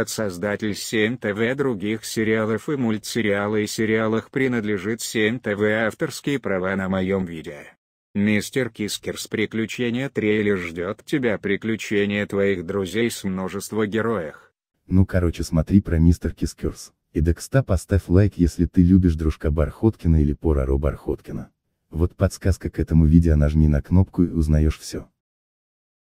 От создатель 7 ТВ других сериалов и мультсериалы и сериалах принадлежит 7 ТВ авторские права на моем видео. Мистер Кискерс приключения трейлер ждет тебя приключения твоих друзей с множества героях. Ну короче смотри про мистер Кискерс. И декста поставь лайк если ты любишь дружка Бархоткина или Пораро Бархоткина. Вот подсказка к этому видео нажми на кнопку и узнаешь все.